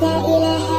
لا إله